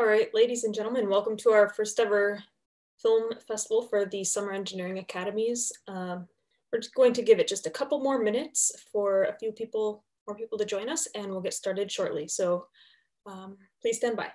All right, ladies and gentlemen, welcome to our first ever film festival for the Summer Engineering Academies. Um, we're just going to give it just a couple more minutes for a few people, more people to join us, and we'll get started shortly. So um, please stand by.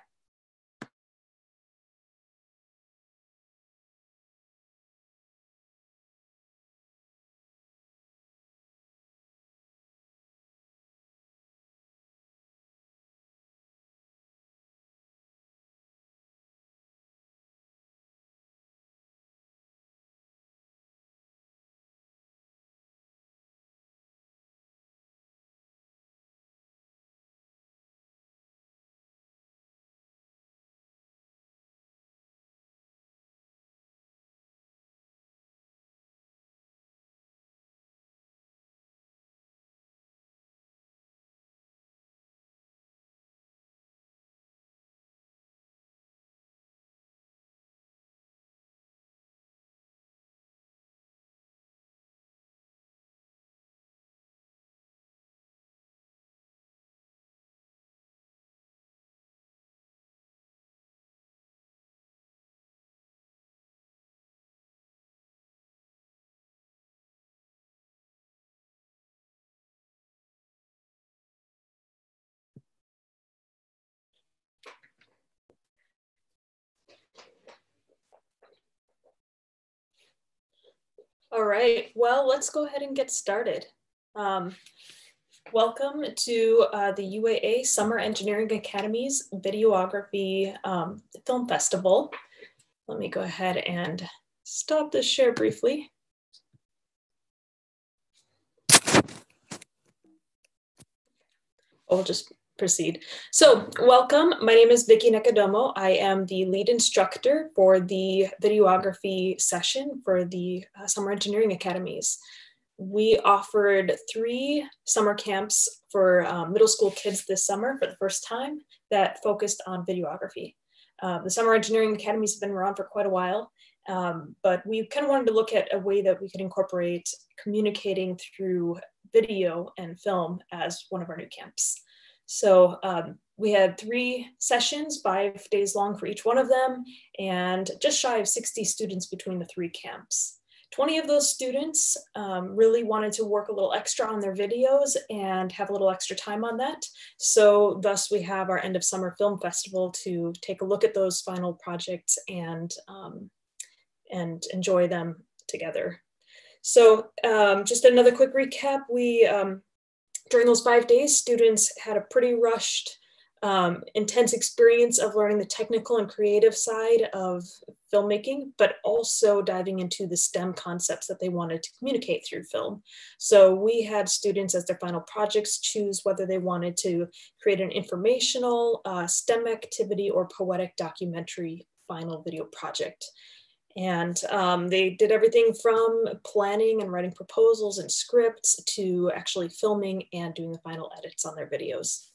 All right, well, let's go ahead and get started. Um, welcome to uh, the UAA Summer Engineering Academy's Videography um, Film Festival. Let me go ahead and stop this share briefly. I'll just proceed. So welcome, my name is Vicky Nekodomo. I am the lead instructor for the videography session for the uh, Summer Engineering Academies. We offered three summer camps for um, middle school kids this summer for the first time that focused on videography. Uh, the Summer Engineering Academies have been around for quite a while, um, but we kind of wanted to look at a way that we could incorporate communicating through video and film as one of our new camps. So um, we had three sessions, five days long for each one of them, and just shy of 60 students between the three camps. 20 of those students um, really wanted to work a little extra on their videos and have a little extra time on that. So thus we have our end of summer film festival to take a look at those final projects and, um, and enjoy them together. So um, just another quick recap, we um, during those five days, students had a pretty rushed, um, intense experience of learning the technical and creative side of filmmaking, but also diving into the STEM concepts that they wanted to communicate through film. So we had students as their final projects choose whether they wanted to create an informational, uh, STEM activity, or poetic documentary final video project. And um, they did everything from planning and writing proposals and scripts to actually filming and doing the final edits on their videos.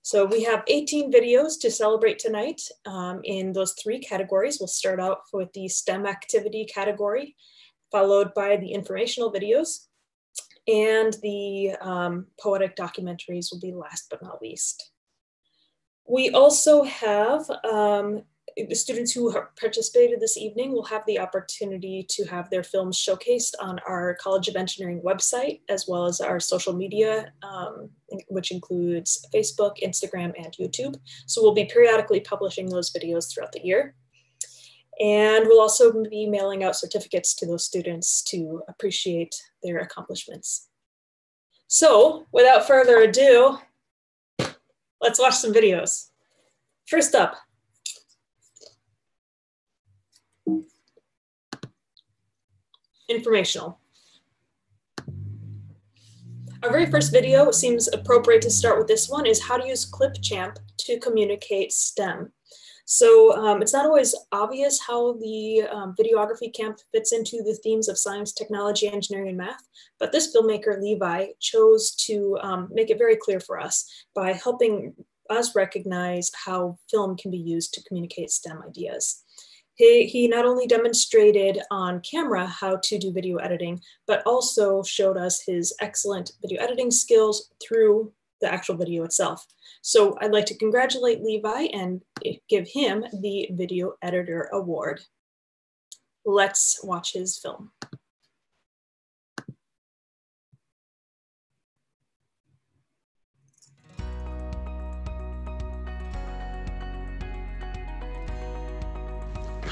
So we have 18 videos to celebrate tonight um, in those three categories. We'll start out with the STEM activity category, followed by the informational videos, and the um, poetic documentaries will be last but not least. We also have um, the students who participated this evening will have the opportunity to have their films showcased on our College of Engineering website, as well as our social media, um, which includes Facebook, Instagram, and YouTube. So we'll be periodically publishing those videos throughout the year. And we'll also be mailing out certificates to those students to appreciate their accomplishments. So without further ado, let's watch some videos. First up, informational. Our very first video seems appropriate to start with this one is how to use Clipchamp to communicate STEM. So um, it's not always obvious how the um, videography camp fits into the themes of science, technology, engineering, and math, but this filmmaker, Levi, chose to um, make it very clear for us by helping us recognize how film can be used to communicate STEM ideas. He, he not only demonstrated on camera how to do video editing, but also showed us his excellent video editing skills through the actual video itself. So I'd like to congratulate Levi and give him the Video Editor Award. Let's watch his film.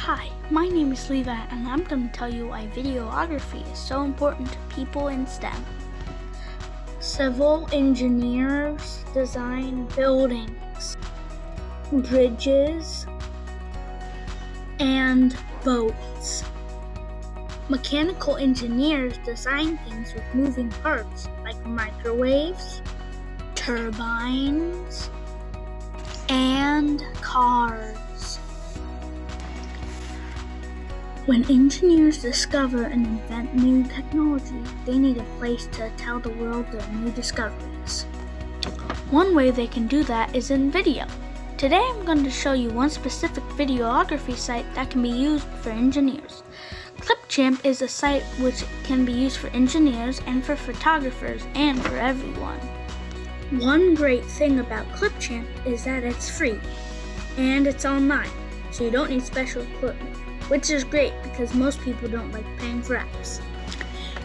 Hi, my name is Levi, and I'm going to tell you why videography is so important to people in STEM. Civil engineers design buildings, bridges, and boats. Mechanical engineers design things with moving parts like microwaves, turbines, and cars. When engineers discover and invent new technology, they need a place to tell the world their new discoveries. One way they can do that is in video. Today I'm going to show you one specific videography site that can be used for engineers. Clipchamp is a site which can be used for engineers and for photographers and for everyone. One great thing about Clipchamp is that it's free and it's online, so you don't need special equipment which is great because most people don't like paying for apps.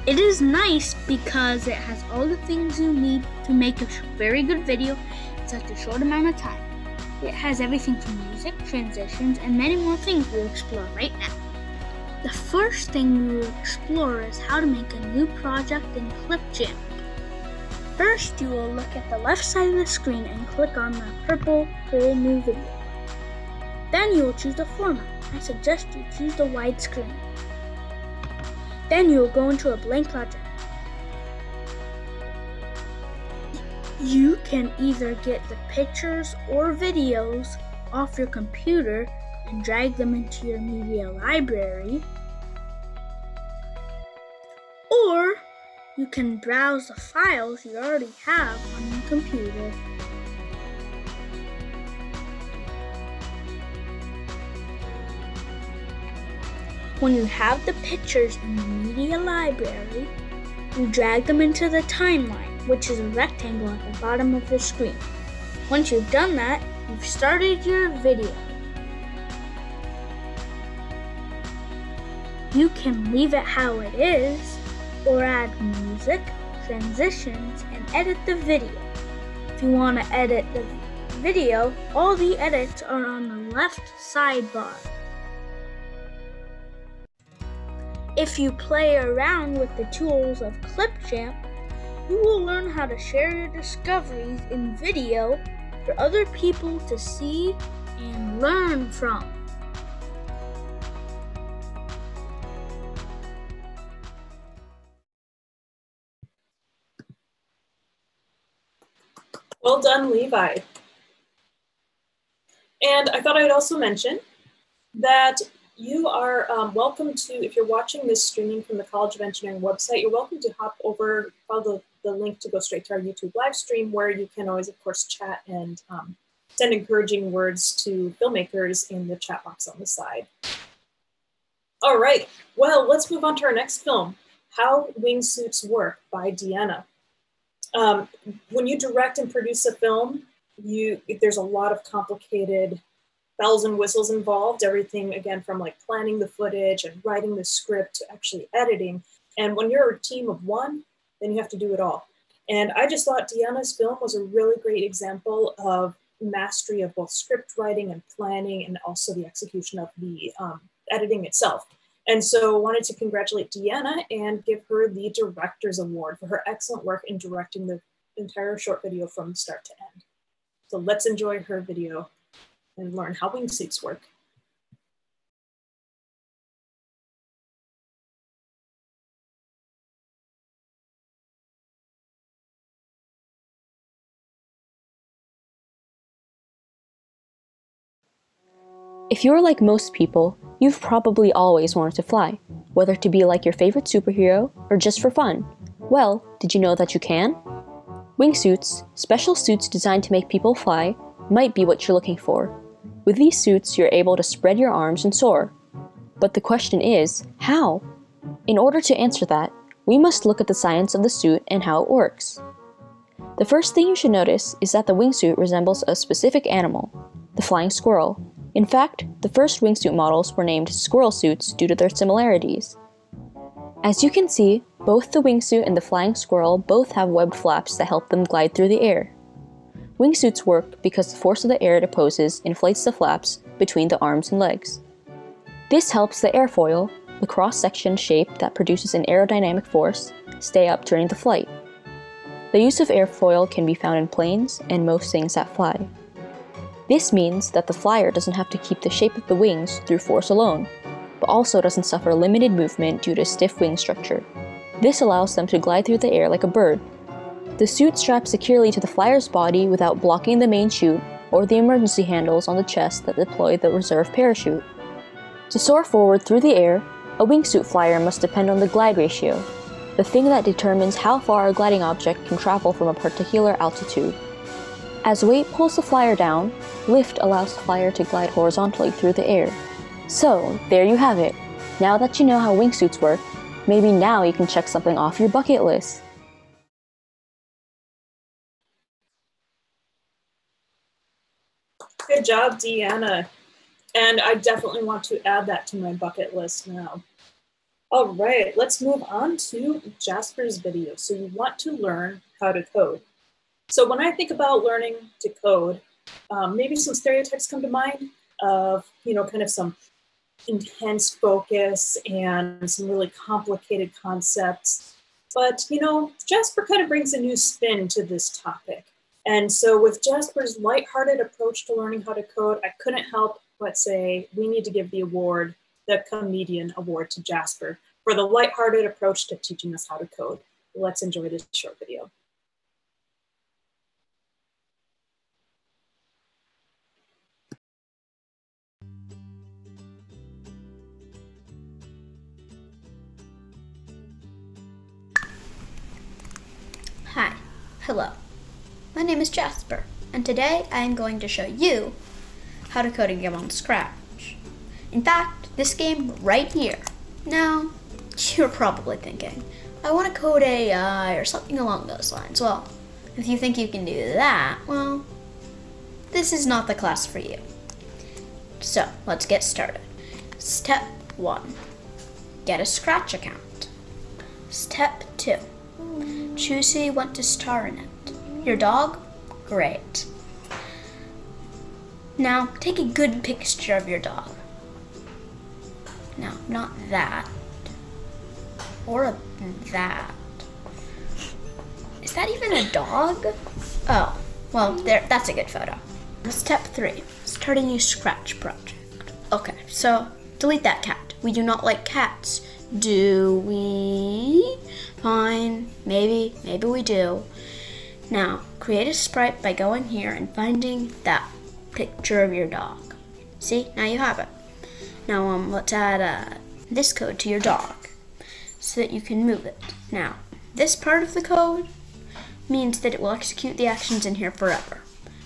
It is nice because it has all the things you need to make a very good video in such a short amount of time. It has everything from music, transitions, and many more things we'll explore right now. The first thing we will explore is how to make a new project in Clipchamp. First, you will look at the left side of the screen and click on the purple Create New Video. Then you will choose the format. I suggest you choose the widescreen. Then you will go into a blank project. You can either get the pictures or videos off your computer and drag them into your media library. Or you can browse the files you already have on your computer. When you have the pictures in the media library, you drag them into the timeline, which is a rectangle at the bottom of the screen. Once you've done that, you've started your video. You can leave it how it is, or add music, transitions, and edit the video. If you want to edit the video, all the edits are on the left sidebar. If you play around with the tools of Clipchamp, you will learn how to share your discoveries in video for other people to see and learn from. Well done, Levi. And I thought I'd also mention that you are um, welcome to, if you're watching this streaming from the College of Engineering website, you're welcome to hop over, follow the, the link to go straight to our YouTube live stream where you can always, of course, chat and um, send encouraging words to filmmakers in the chat box on the side. All right, well, let's move on to our next film, How Wingsuits Work by Deanna. Um, when you direct and produce a film, you there's a lot of complicated bells and whistles involved, everything again from like planning the footage and writing the script to actually editing. And when you're a team of one, then you have to do it all. And I just thought Deanna's film was a really great example of mastery of both script writing and planning and also the execution of the um, editing itself. And so wanted to congratulate Deanna and give her the Director's Award for her excellent work in directing the entire short video from start to end. So let's enjoy her video and learn how wingsuits work. If you're like most people, you've probably always wanted to fly, whether to be like your favorite superhero or just for fun. Well, did you know that you can? Wingsuits, special suits designed to make people fly, might be what you're looking for. With these suits, you're able to spread your arms and soar. But the question is, how? In order to answer that, we must look at the science of the suit and how it works. The first thing you should notice is that the wingsuit resembles a specific animal, the flying squirrel. In fact, the first wingsuit models were named squirrel suits due to their similarities. As you can see, both the wingsuit and the flying squirrel both have webbed flaps that help them glide through the air. Wingsuits work because the force of the air it opposes inflates the flaps between the arms and legs. This helps the airfoil, the cross-section shape that produces an aerodynamic force, stay up during the flight. The use of airfoil can be found in planes and most things that fly. This means that the flyer doesn't have to keep the shape of the wings through force alone, but also doesn't suffer limited movement due to stiff wing structure. This allows them to glide through the air like a bird. The suit straps securely to the flyer's body without blocking the main chute or the emergency handles on the chest that deploy the reserve parachute. To soar forward through the air, a wingsuit flyer must depend on the glide ratio, the thing that determines how far a gliding object can travel from a particular altitude. As weight pulls the flyer down, lift allows the flyer to glide horizontally through the air. So, there you have it. Now that you know how wingsuits work, maybe now you can check something off your bucket list. Good job, Deanna. And I definitely want to add that to my bucket list now. All right, let's move on to Jasper's video. So you want to learn how to code. So when I think about learning to code, um, maybe some stereotypes come to mind of, you know, kind of some intense focus and some really complicated concepts. But, you know, Jasper kind of brings a new spin to this topic. And so with Jasper's lighthearted approach to learning how to code, I couldn't help but say we need to give the award the Comedian Award to Jasper for the lighthearted approach to teaching us how to code. Let's enjoy this short video. Hi, hello. My name is Jasper, and today I am going to show you how to code a game on Scratch. In fact, this game right here. Now, you're probably thinking, I want to code AI or something along those lines. Well, if you think you can do that, well, this is not the class for you. So, let's get started. Step 1. Get a Scratch account. Step 2. Choose who you want to star in it. Your dog? Great. Now, take a good picture of your dog. Now, not that. Or a, that. Is that even a dog? Oh, well, there. that's a good photo. Step three, start a new Scratch project. Okay, so delete that cat. We do not like cats. Do we? Fine, maybe, maybe we do. Now, create a sprite by going here and finding that picture of your dog. See, now you have it. Now, um, let's add uh, this code to your dog so that you can move it. Now, this part of the code means that it will execute the actions in here forever.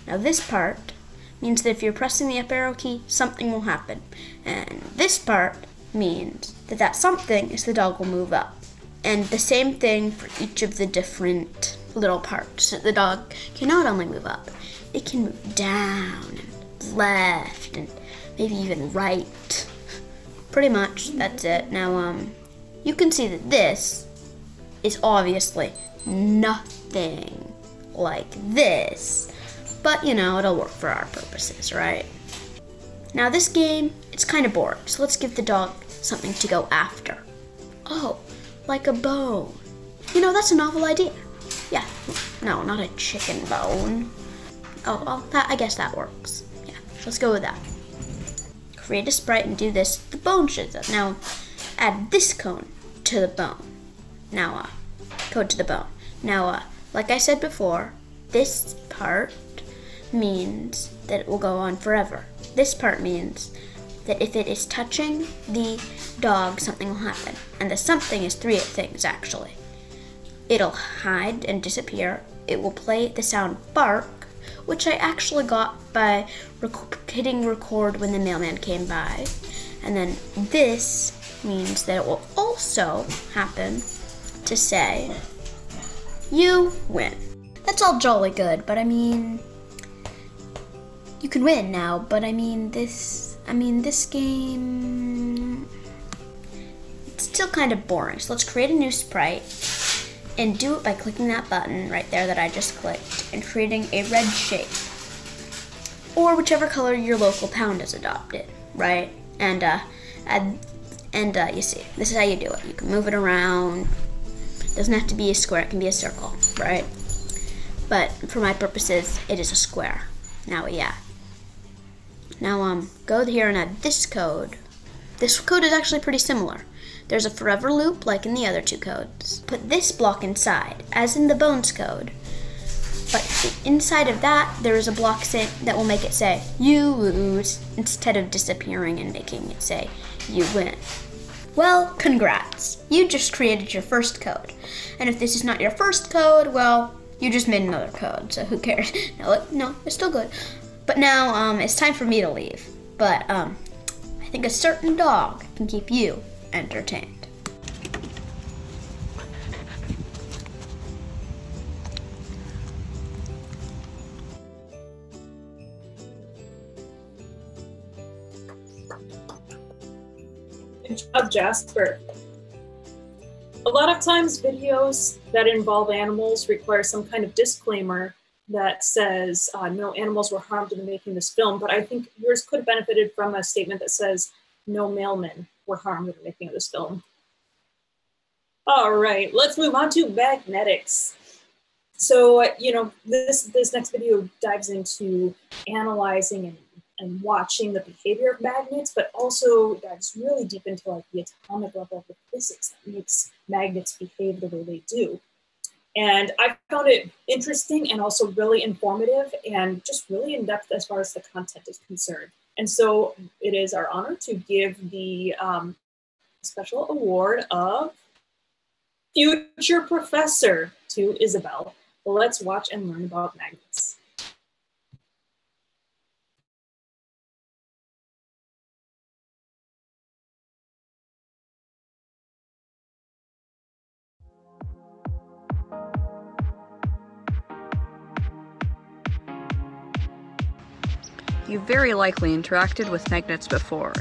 Now, this part means that if you're pressing the up arrow key, something will happen. And this part means that that something is the dog will move up. And the same thing for each of the different little parts. The dog can not only move up, it can move down and left and maybe even right. Pretty much, that's it. Now, um, you can see that this is obviously nothing like this, but you know, it'll work for our purposes, right? Now, this game, it's kind of boring, so let's give the dog something to go after. Oh, like a bone. You know, that's a novel idea. Yeah, no, not a chicken bone. Oh, well, that, I guess that works. Yeah, let's go with that. Create a sprite and do this. The bone shows up. Now, add this cone to the bone. Now, uh, code to the bone. Now, uh, like I said before, this part means that it will go on forever. This part means that if it is touching the dog, something will happen. And the something is three things, actually. It'll hide and disappear. It will play the sound bark, which I actually got by rec- hitting record when the mailman came by. And then this means that it will also happen to say, You win. That's all jolly good, but I mean, you can win now, but I mean, this, I mean, this game, it's still kind of boring. So let's create a new sprite and do it by clicking that button right there that I just clicked and creating a red shape or whichever color your local pound has adopted, right? And uh, add, and uh, you see, this is how you do it. You can move it around. It doesn't have to be a square. It can be a circle, right? But for my purposes, it is a square. Now, yeah. Now, um, go here and add this code. This code is actually pretty similar. There's a forever loop like in the other two codes. Put this block inside, as in the bones code. But inside of that, there is a block say, that will make it say, you lose, instead of disappearing and making it say, you win. Well, congrats. You just created your first code. And if this is not your first code, well, you just made another code, so who cares? No, no, it's still good. But now, um, it's time for me to leave. But, um, I think a certain dog can keep you entertained. Good job, Jasper. A lot of times, videos that involve animals require some kind of disclaimer that says uh, no animals were harmed in making this film, but I think yours could have benefited from a statement that says no mailmen were harmed in the making of this film. All right, let's move on to magnetics. So, you know, this, this next video dives into analyzing and and watching the behavior of magnets, but also dives really deep into like the atomic level of the physics that makes magnets behave the way they do. And I found it interesting and also really informative and just really in depth as far as the content is concerned. And so it is our honor to give the um, special award of Future Professor to Isabel. Let's watch and learn about magnets. You've very likely interacted with magnets before,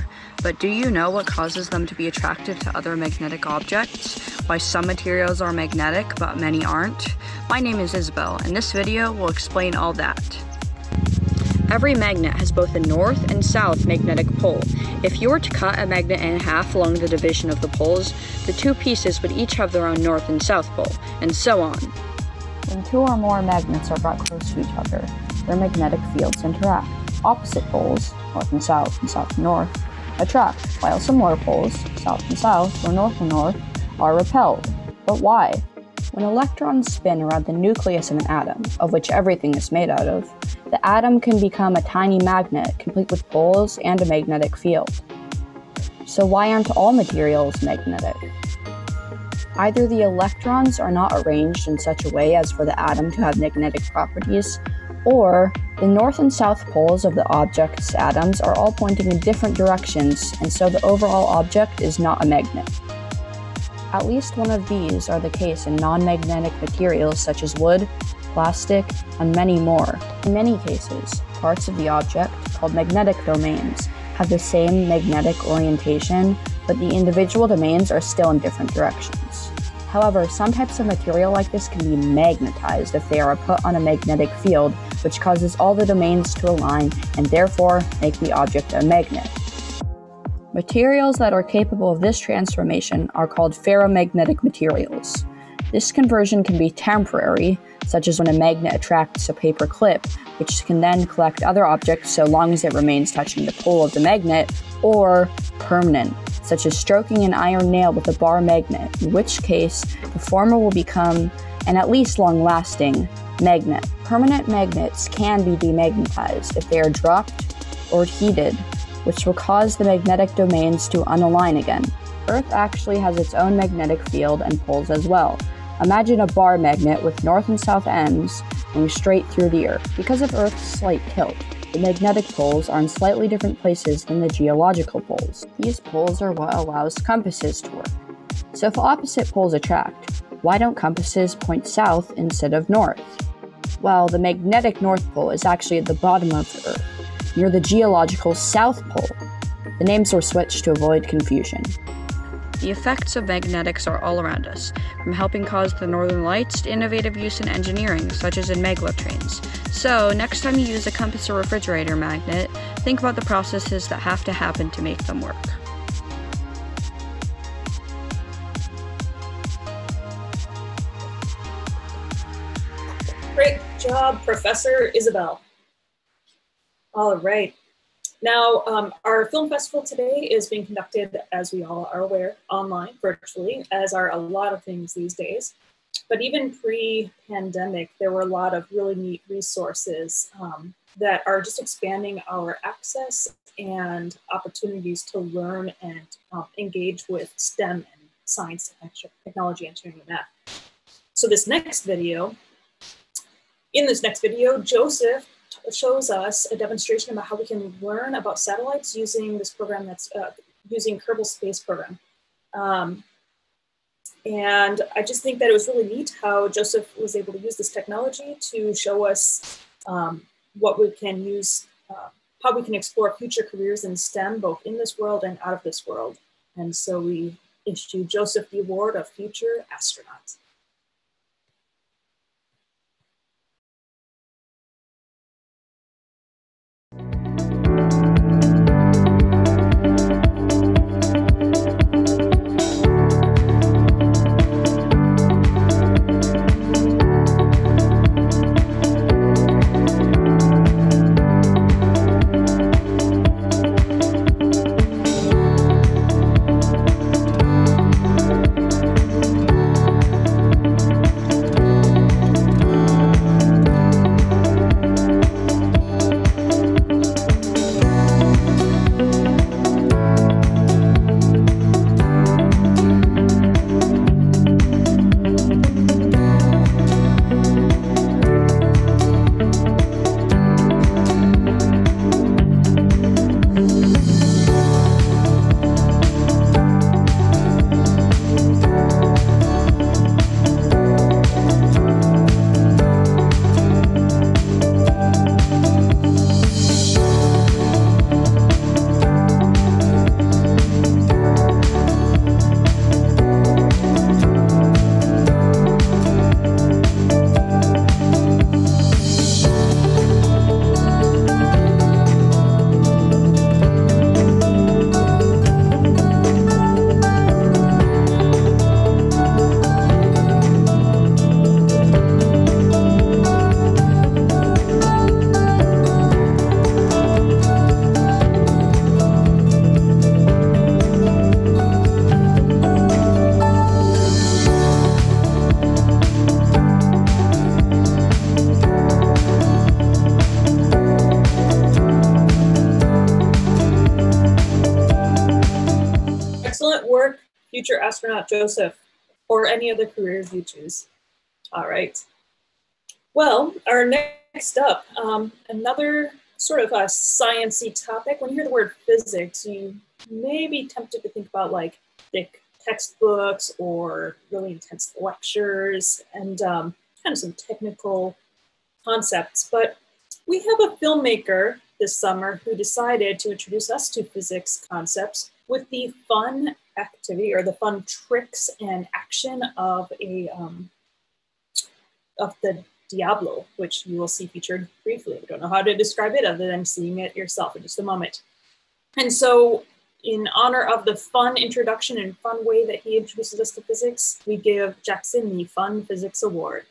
but do you know what causes them to be attracted to other magnetic objects? Why some materials are magnetic but many aren't? My name is Isabel, and this video will explain all that. Every magnet has both a north and south magnetic pole. If you were to cut a magnet in half along the division of the poles, the two pieces would each have their own north and south pole, and so on. When two or more magnets are brought close to each other, their magnetic fields interact opposite poles, north and south and south and north, attract, while similar poles, south and south or north and north, are repelled. But why? When electrons spin around the nucleus of an atom, of which everything is made out of, the atom can become a tiny magnet complete with poles and a magnetic field. So why aren't all materials magnetic? Either the electrons are not arranged in such a way as for the atom to have magnetic properties, or the north and south poles of the object's atoms are all pointing in different directions, and so the overall object is not a magnet. At least one of these are the case in non magnetic materials such as wood, plastic, and many more. In many cases, parts of the object, called magnetic domains, have the same magnetic orientation, but the individual domains are still in different directions. However, some types of material like this can be magnetized if they are put on a magnetic field, which causes all the domains to align and therefore make the object a magnet. Materials that are capable of this transformation are called ferromagnetic materials. This conversion can be temporary, such as when a magnet attracts a paper clip, which can then collect other objects so long as it remains touching the pole of the magnet, or permanent, such as stroking an iron nail with a bar magnet, in which case the former will become an at least long lasting magnet. Permanent magnets can be demagnetized if they are dropped or heated, which will cause the magnetic domains to unalign again. Earth actually has its own magnetic field and poles as well. Imagine a bar magnet with north and south ends going straight through the Earth. Because of Earth's slight tilt, the magnetic poles are in slightly different places than the geological poles. These poles are what allows compasses to work. So if opposite poles attract, why don't compasses point south instead of north? Well, the magnetic North Pole is actually at the bottom of the Earth, near the geological South Pole. The names were switched to avoid confusion. The effects of magnetics are all around us, from helping cause the northern lights to innovative use in engineering, such as in maglev trains. So, next time you use a compass or refrigerator magnet, think about the processes that have to happen to make them work. Job, Professor Isabel. All right. Now, um, our film festival today is being conducted, as we all are aware, online, virtually, as are a lot of things these days. But even pre-pandemic, there were a lot of really neat resources um, that are just expanding our access and opportunities to learn and um, engage with STEM and science, technology, engineering, and math. So this next video, in this next video, Joseph shows us a demonstration about how we can learn about satellites using this program that's uh, using Kerbal Space Program. Um, and I just think that it was really neat how Joseph was able to use this technology to show us um, what we can use, uh, how we can explore future careers in STEM, both in this world and out of this world. And so we issued Joseph the award of Future Astronaut. Future astronaut Joseph, or any other careers you choose. All right. Well, our next up, um, another sort of a sciency topic. When you hear the word physics, you may be tempted to think about like thick textbooks or really intense lectures and um, kind of some technical concepts. But we have a filmmaker this summer who decided to introduce us to physics concepts with the fun activity or the fun tricks and action of a um, of the diabolo, which you will see featured briefly. I don't know how to describe it other than seeing it yourself in just a moment. And so, in honor of the fun introduction and fun way that he introduces us to physics, we give Jackson the Fun Physics Award.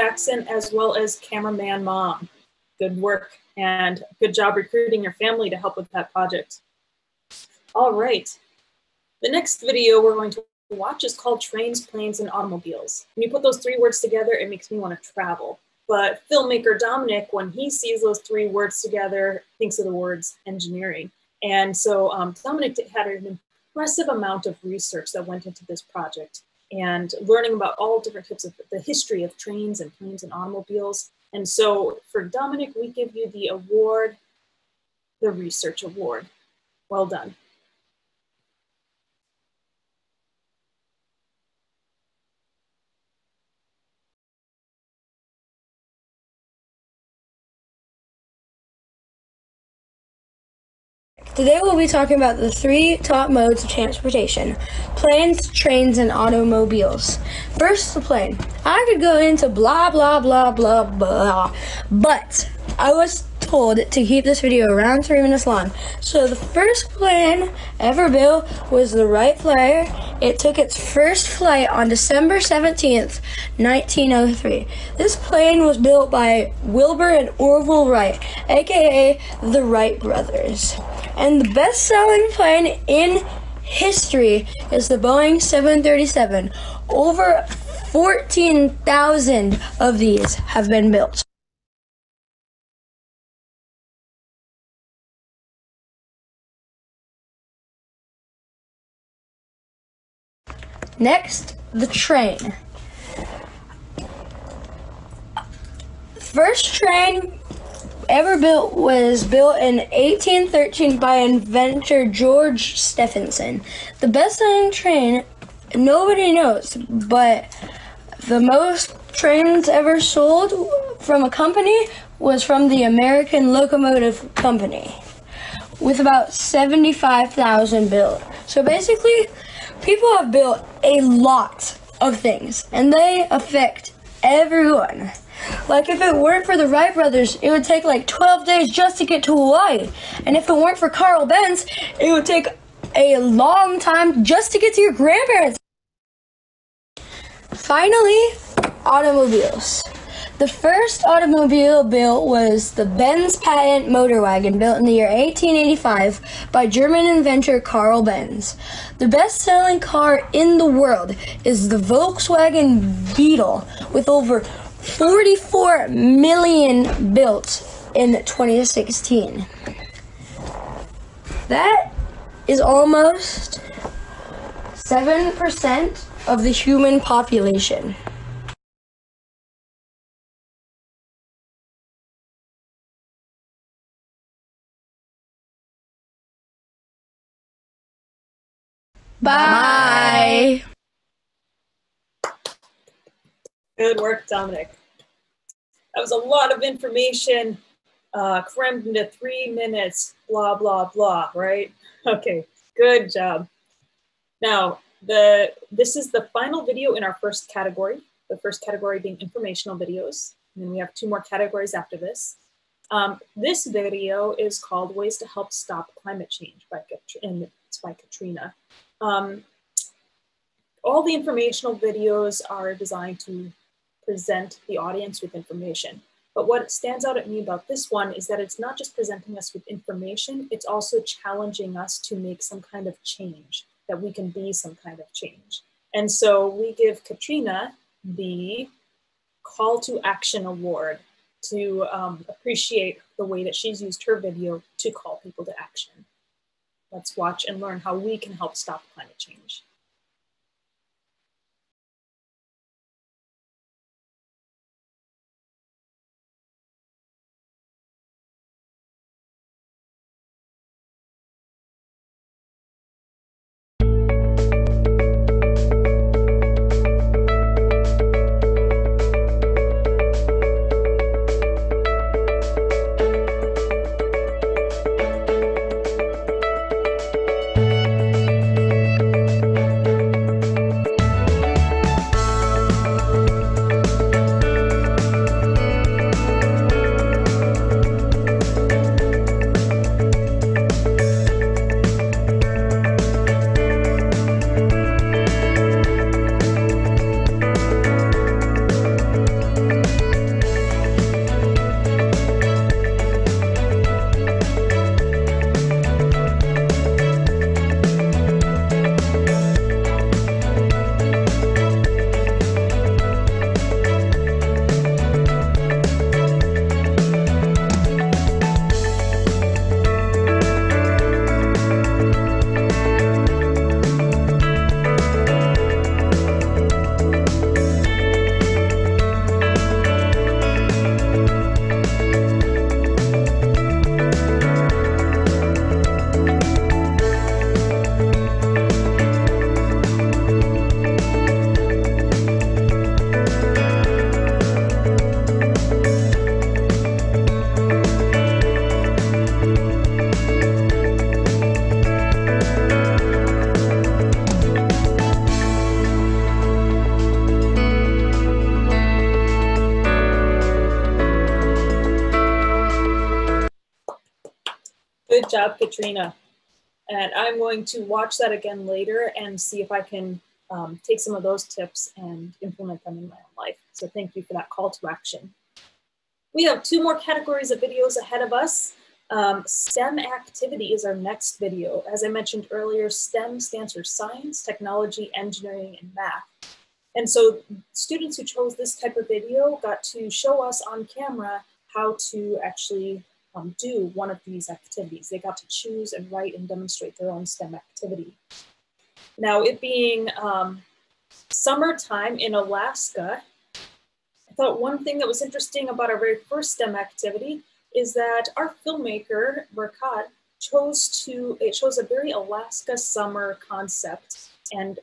Jackson, as well as cameraman mom. Good work and good job recruiting your family to help with that project. All right. The next video we're going to watch is called Trains, Planes, and Automobiles. When you put those three words together, it makes me want to travel. But filmmaker Dominic, when he sees those three words together, thinks of the words engineering. And so um, Dominic had an impressive amount of research that went into this project and learning about all different types of the history of trains and planes and automobiles. And so for Dominic, we give you the award, the research award. Well done. Today we'll be talking about the three top modes of transportation planes, trains, and automobiles. First, the plane. I could go into blah, blah, blah, blah, blah, but I was told to keep this video around three minutes long. So the first plane ever built was the Wright Flyer. It took its first flight on December 17th, 1903. This plane was built by Wilbur and Orville Wright, aka the Wright brothers. And the best-selling plane in history is the Boeing 737. Over 14,000 of these have been built. Next, the train. First train ever built was built in 1813 by inventor George Stephenson. The best-selling train nobody knows, but the most trains ever sold from a company was from the American Locomotive Company with about 75,000 built. So basically, people have built a lot of things and they affect everyone. Like if it weren't for the Wright brothers, it would take like 12 days just to get to Hawaii. And if it weren't for Carl Benz, it would take a long time just to get to your grandparents. Finally, automobiles. The first automobile built was the Benz patent motor wagon built in the year 1885 by German inventor Carl Benz. The best selling car in the world is the Volkswagen Beetle with over 44 million built in 2016. That is almost 7% of the human population. Bye. Good work, Dominic. That was a lot of information uh, crammed into three minutes, blah, blah, blah, right? Okay, good job. Now, the this is the final video in our first category, the first category being informational videos. And then we have two more categories after this. Um, this video is called Ways to Help Stop Climate Change by, and it's by Katrina. Um, all the informational videos are designed to present the audience with information. But what stands out at me about this one is that it's not just presenting us with information, it's also challenging us to make some kind of change, that we can be some kind of change. And so we give Katrina the Call to Action Award to um, appreciate the way that she's used her video to call people to action. Let's watch and learn how we can help stop climate change. Job, Katrina. And I'm going to watch that again later and see if I can um, take some of those tips and implement them in my own life. So thank you for that call to action. We have two more categories of videos ahead of us. Um, STEM activity is our next video. As I mentioned earlier, STEM stands for science, technology, engineering, and math. And so students who chose this type of video got to show us on camera how to actually um, do one of these activities. They got to choose and write and demonstrate their own STEM activity. Now, it being um, summertime in Alaska, I thought one thing that was interesting about our very first STEM activity is that our filmmaker, Barkat, chose to, it chose a very Alaska summer concept and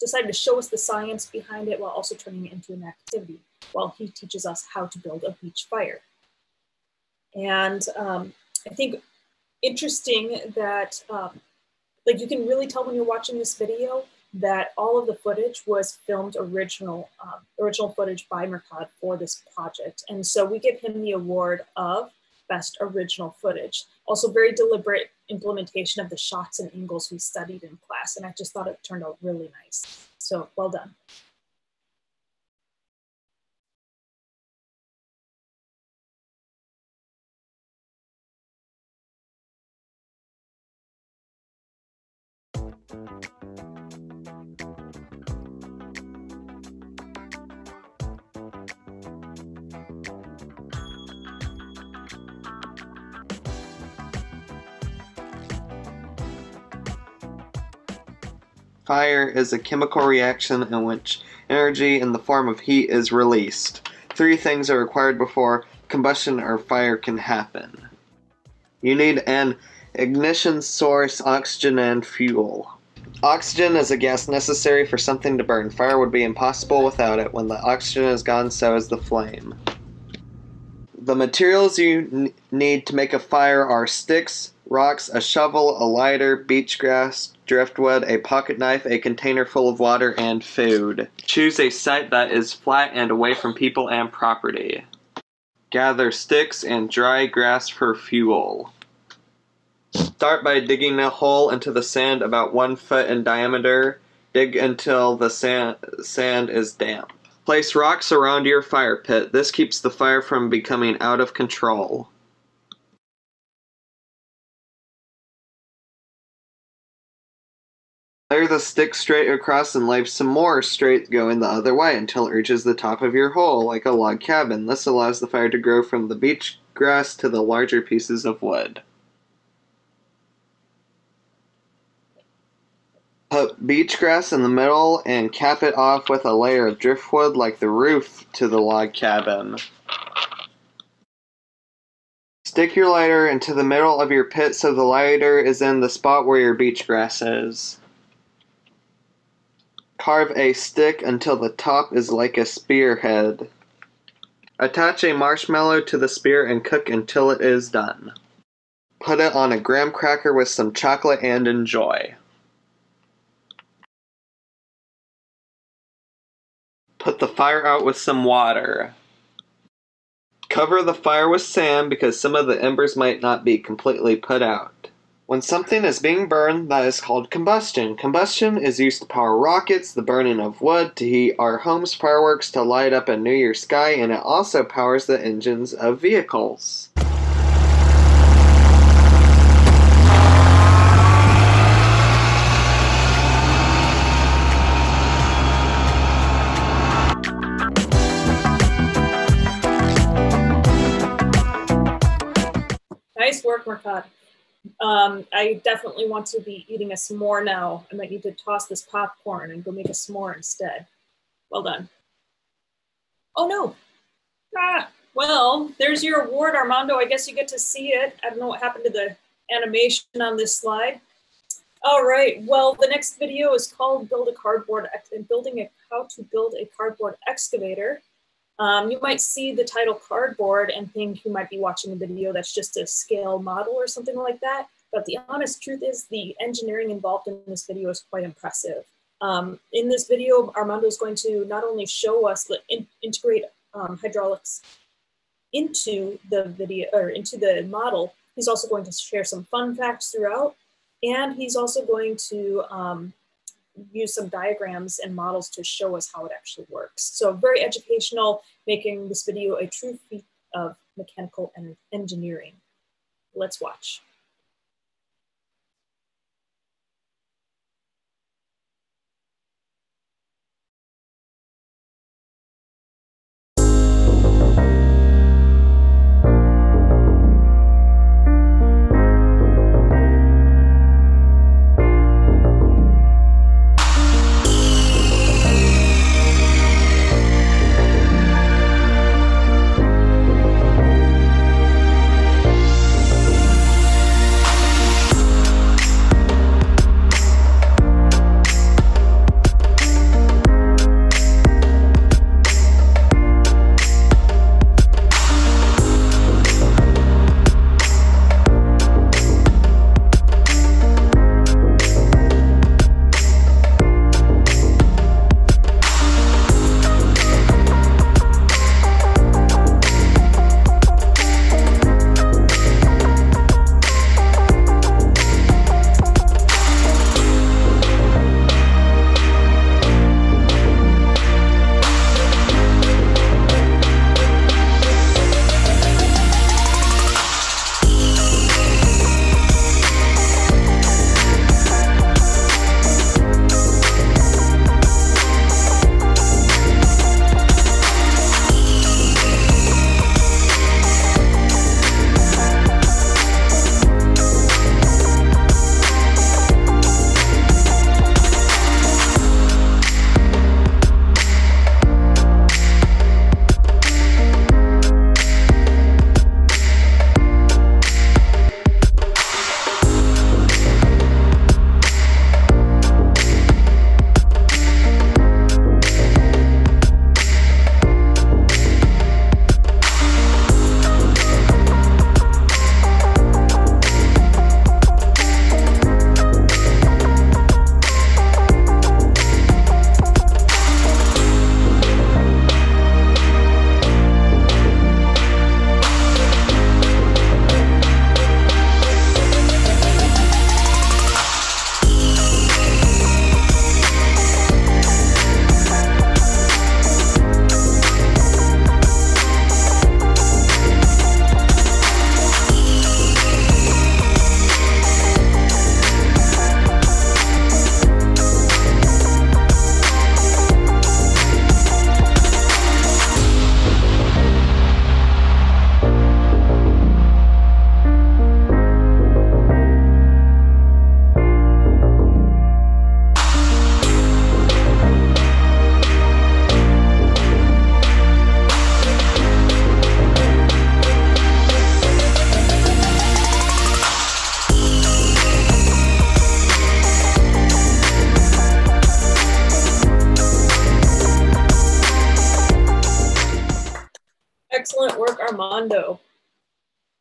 decided to show us the science behind it while also turning it into an activity while he teaches us how to build a beach fire. And um, I think interesting that um, like you can really tell when you're watching this video that all of the footage was filmed original um, original footage by Mercad for this project. And so we give him the award of best original footage. Also very deliberate implementation of the shots and angles we studied in class. And I just thought it turned out really nice. So well done. Fire is a chemical reaction in which energy in the form of heat is released. Three things are required before combustion or fire can happen. You need an ignition source, oxygen, and fuel. Oxygen is a gas necessary for something to burn. Fire would be impossible without it. When the oxygen is gone, so is the flame. The materials you need to make a fire are sticks, rocks, a shovel, a lighter, beach grass, driftwood, a pocket knife, a container full of water, and food. Choose a site that is flat and away from people and property. Gather sticks and dry grass for fuel. Start by digging a hole into the sand about one foot in diameter. Dig until the sand, sand is damp. Place rocks around your fire pit. This keeps the fire from becoming out of control. Lay the stick straight across and lay some more straight going the other way until it reaches the top of your hole, like a log cabin. This allows the fire to grow from the beach grass to the larger pieces of wood. Put beach grass in the middle and cap it off with a layer of driftwood like the roof to the log cabin. Stick your lighter into the middle of your pit so the lighter is in the spot where your beach grass is. Carve a stick until the top is like a spearhead. Attach a marshmallow to the spear and cook until it is done. Put it on a graham cracker with some chocolate and enjoy. Put the fire out with some water. Cover the fire with sand because some of the embers might not be completely put out. When something is being burned, that is called combustion. Combustion is used to power rockets, the burning of wood, to heat our homes, fireworks, to light up a New Year's sky, and it also powers the engines of vehicles. Nice work, Mercad. Um, I definitely want to be eating a s'more now. I might need to toss this popcorn and go make a s'more instead. Well done. Oh no. Ah, well, there's your award, Armando. I guess you get to see it. I don't know what happened to the animation on this slide. All right, well, the next video is called Build a Cardboard, and Building a, How to Build a Cardboard Excavator. Um, you might see the title cardboard and think you might be watching a video that's just a scale model or something like that. But the honest truth is the engineering involved in this video is quite impressive. Um, in this video, Armando is going to not only show us the in, integrate um, hydraulics into the video or into the model, He's also going to share some fun facts throughout, and he's also going to um, use some diagrams and models to show us how it actually works. So very educational, making this video a true feat of mechanical and engineering. Let's watch.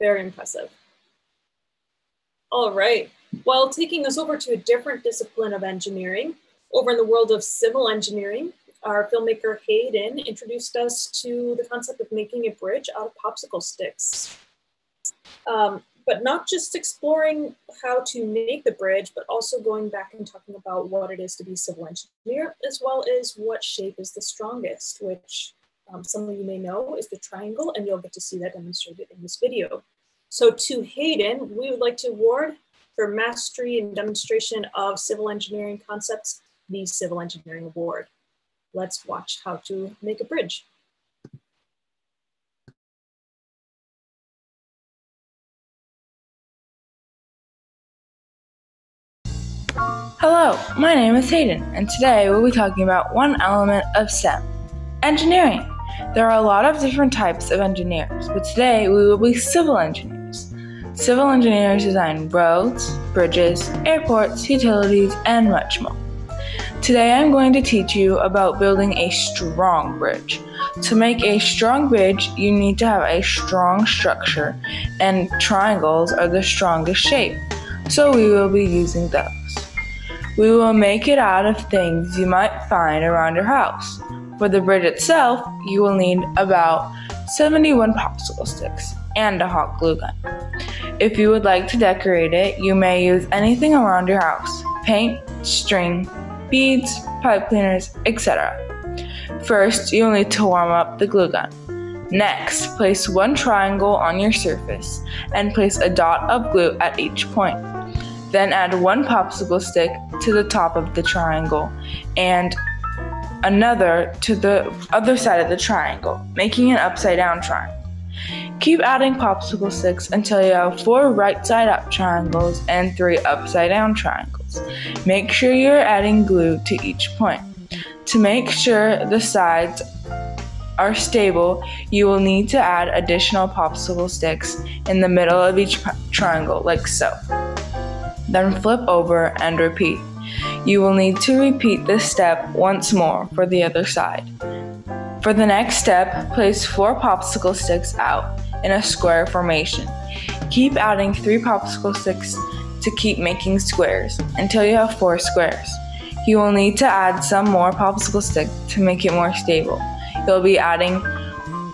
Very impressive. All right. Well, taking us over to a different discipline of engineering, over in the world of civil engineering, our filmmaker Hayden introduced us to the concept of making a bridge out of popsicle sticks. Um, but not just exploring how to make the bridge, but also going back and talking about what it is to be civil engineer, as well as what shape is the strongest, which um, some of you may know is the triangle, and you'll get to see that demonstrated in this video. So to Hayden, we would like to award for mastery and demonstration of civil engineering concepts, the Civil Engineering Award. Let's watch how to make a bridge. Hello, my name is Hayden, and today we'll be talking about one element of STEM, engineering. There are a lot of different types of engineers, but today we will be civil engineers. Civil engineers design roads, bridges, airports, utilities, and much more. Today I'm going to teach you about building a strong bridge. To make a strong bridge, you need to have a strong structure, and triangles are the strongest shape, so we will be using those. We will make it out of things you might find around your house. For the bridge itself, you will need about 71 popsicle sticks and a hot glue gun. If you would like to decorate it, you may use anything around your house paint, string, beads, pipe cleaners, etc. First, you'll need to warm up the glue gun. Next, place one triangle on your surface and place a dot of glue at each point. Then add one popsicle stick to the top of the triangle and another to the other side of the triangle, making an upside down triangle. Keep adding popsicle sticks until you have four right side up triangles and three upside down triangles. Make sure you're adding glue to each point. To make sure the sides are stable, you will need to add additional popsicle sticks in the middle of each triangle, like so. Then flip over and repeat. You will need to repeat this step once more for the other side. For the next step, place four popsicle sticks out in a square formation. Keep adding three popsicle sticks to keep making squares until you have four squares. You will need to add some more popsicle stick to make it more stable. You'll be adding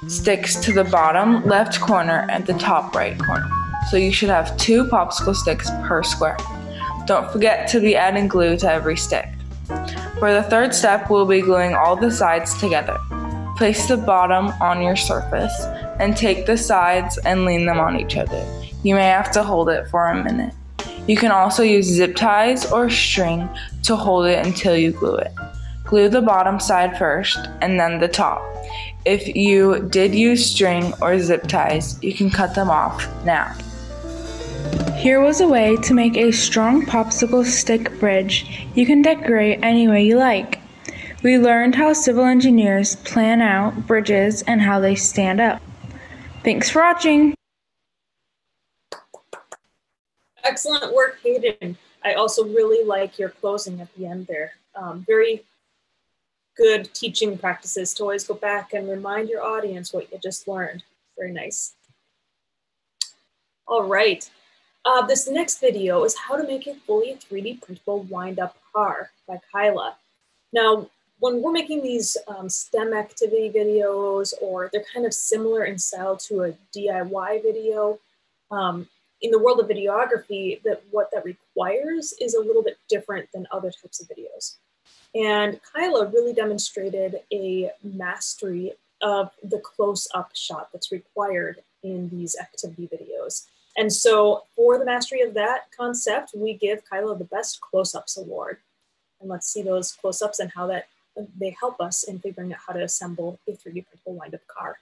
sticks to the bottom left corner and the top right corner. So you should have two popsicle sticks per square. Don't forget to be adding glue to every stick. For the third step, we'll be gluing all the sides together. Place the bottom on your surface and take the sides and lean them on each other. You may have to hold it for a minute. You can also use zip ties or string to hold it until you glue it. Glue the bottom side first and then the top. If you did use string or zip ties, you can cut them off now. Here was a way to make a strong popsicle stick bridge you can decorate any way you like. We learned how civil engineers plan out bridges and how they stand up. Thanks for watching! Excellent work, Hayden. I also really like your closing at the end there. Um, very good teaching practices to always go back and remind your audience what you just learned. Very nice. All right. Uh, this next video is how to make a fully 3D printable wind-up car by Kyla. Now, when we're making these um, STEM activity videos, or they're kind of similar in style to a DIY video, um, in the world of videography, that what that requires is a little bit different than other types of videos. And Kyla really demonstrated a mastery of the close-up shot that's required in these activity videos. And so for the mastery of that concept, we give Kyla the Best Close-Ups Award. And let's see those close-ups and how that they help us in figuring out how to assemble a 3D printable wind-up car.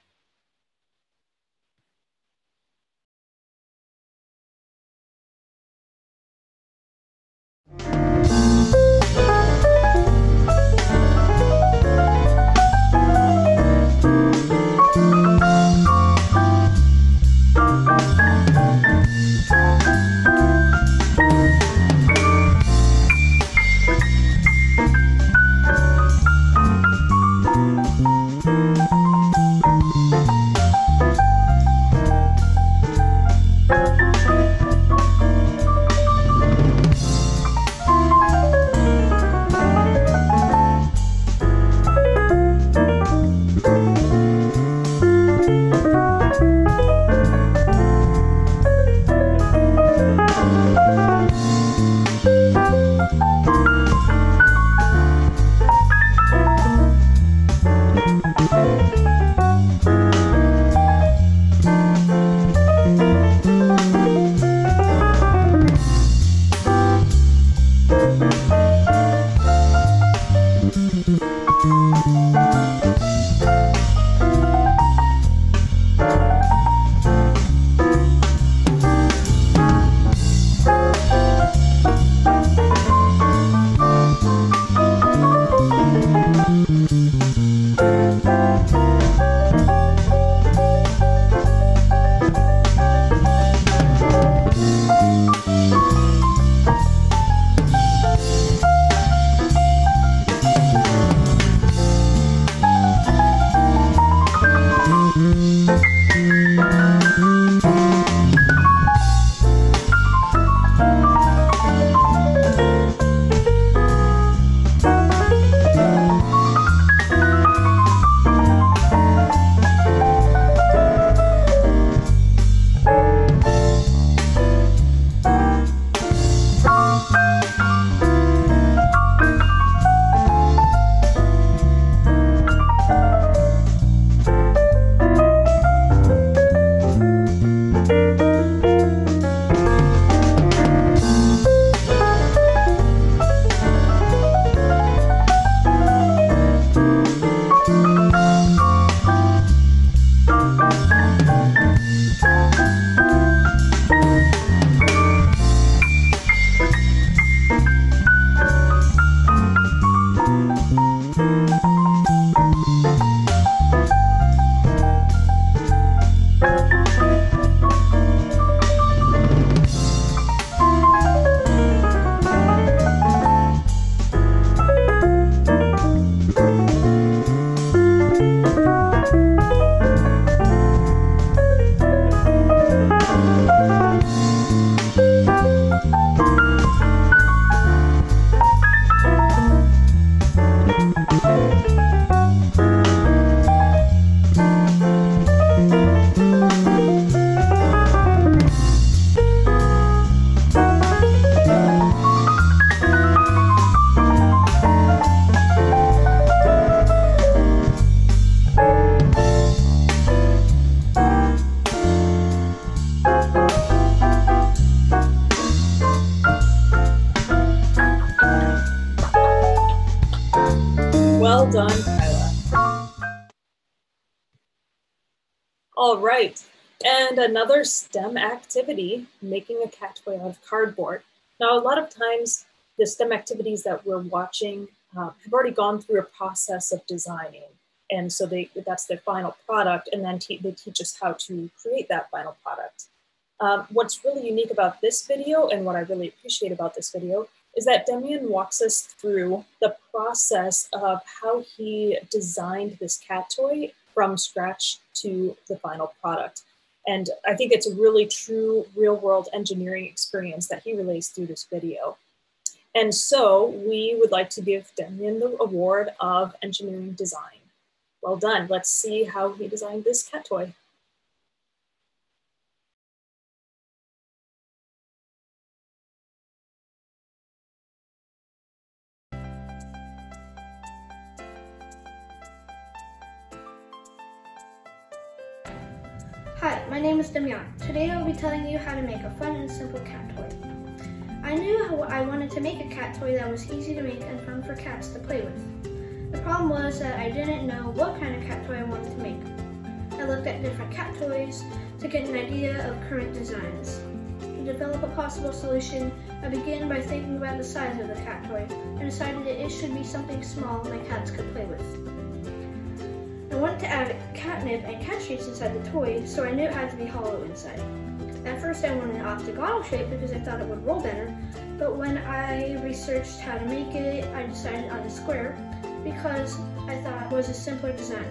Another STEM activity, making a cat toy out of cardboard. Now, a lot of times, the STEM activities that we're watching uh, have already gone through a process of designing. And so they, that's their final product, and then te they teach us how to create that final product. Um, what's really unique about this video, and what I really appreciate about this video, is that Demian walks us through the process of how he designed this cat toy from scratch to the final product. And I think it's a really true real world engineering experience that he relays through this video. And so we would like to give Damien the award of engineering design. Well done. Let's see how he designed this cat toy. Today I'll be telling you how to make a fun and simple cat toy. I knew I wanted to make a cat toy that was easy to make and fun for cats to play with. The problem was that I didn't know what kind of cat toy I wanted to make. I looked at different cat toys to get an idea of current designs. To develop a possible solution, I began by thinking about the size of the cat toy and decided that it should be something small my cats could play with. I wanted to add catnip and cat treats inside the toy, so I knew it had to be hollow inside. At first I wanted an octagonal shape because I thought it would roll better, but when I researched how to make it, I decided on a square because I thought it was a simpler design.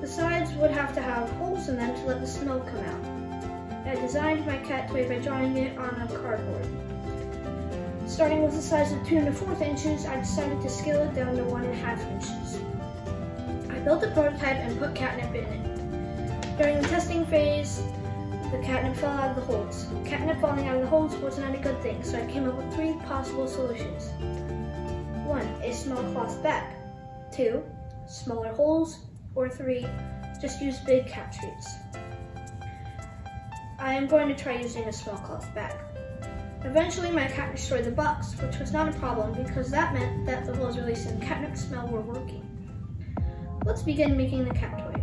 The sides would have to have holes in them to let the smoke come out. I designed my cat toy by drawing it on a cardboard. Starting with a size of 2 and a fourth inches, I decided to scale it down to 1 and a half inches built a prototype and put catnip in it. During the testing phase, the catnip fell out of the holes. Catnip falling out of the holes was not a good thing, so I came up with three possible solutions. One, a small cloth bag. Two, smaller holes. Or three, just use big cat treats. I am going to try using a small cloth bag. Eventually, my cat destroyed the box, which was not a problem because that meant that the holes releasing catnip smell were working. Let's begin making the cat toy.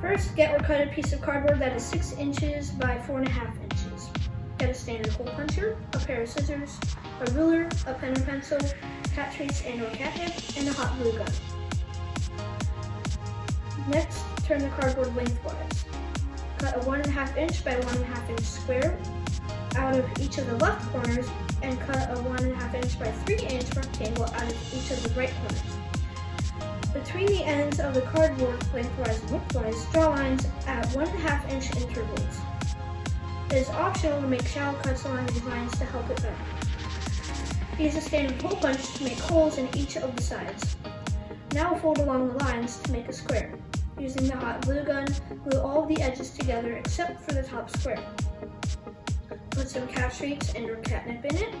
First, get or cut a piece of cardboard that is 6 inches by 4.5 inches. Get a standard hole puncher, a pair of scissors, a ruler, a pen and pencil, cat treats and or catnip, and a hot glue gun. Next, turn the cardboard lengthwise. Cut a 1.5 inch by 1.5 inch square out of each of the left corners and cut a 1.5 inch by 3 inch rectangle out of each of the right corners. Between the ends of the cardboard lengthwise and widthwise, draw lines at 1.5 inch intervals. It is optional to make shallow cuts along these lines to help it bend. Use a standard hole punch to make holes in each of the sides. Now fold along the lines to make a square. Using the hot glue gun, glue all the edges together except for the top square. Put some cat treats and or catnip in it,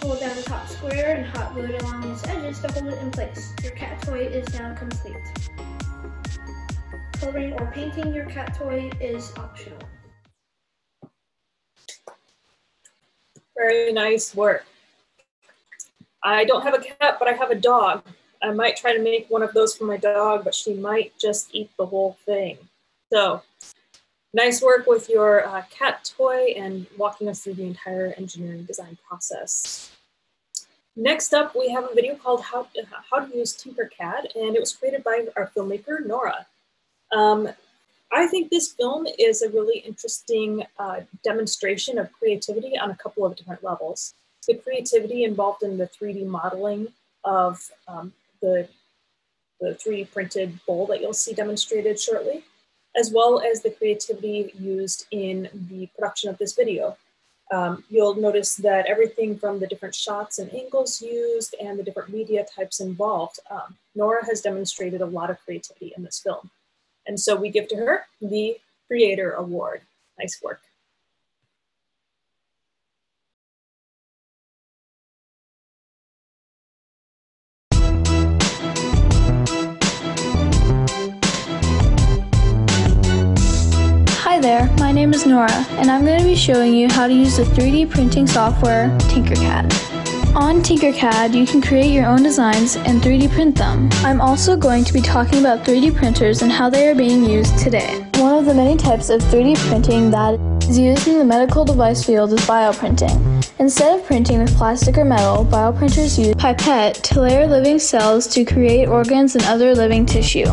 Pull down the top square and hot glue it along its edges to hold it in place. Your cat toy is now complete. Coloring or painting your cat toy is optional. Very nice work. I don't have a cat, but I have a dog. I might try to make one of those for my dog, but she might just eat the whole thing. So nice work with your uh, cat toy and walking us through the entire engineering design process. Next up, we have a video called How, How to Use Tinkercad, and it was created by our filmmaker, Nora. Um, I think this film is a really interesting uh, demonstration of creativity on a couple of different levels. The creativity involved in the 3D modeling of um, the, the 3D printed bowl that you'll see demonstrated shortly, as well as the creativity used in the production of this video. Um, you'll notice that everything from the different shots and angles used and the different media types involved, um, Nora has demonstrated a lot of creativity in this film. And so we give to her the Creator Award. Nice work. There, my name is Nora, and I'm going to be showing you how to use the 3D printing software Tinkercad. On Tinkercad, you can create your own designs and 3D print them. I'm also going to be talking about 3D printers and how they are being used today. One of the many types of 3D printing that is used in the medical device field is bioprinting. Instead of printing with plastic or metal, bioprinters use pipette to layer living cells to create organs and other living tissue.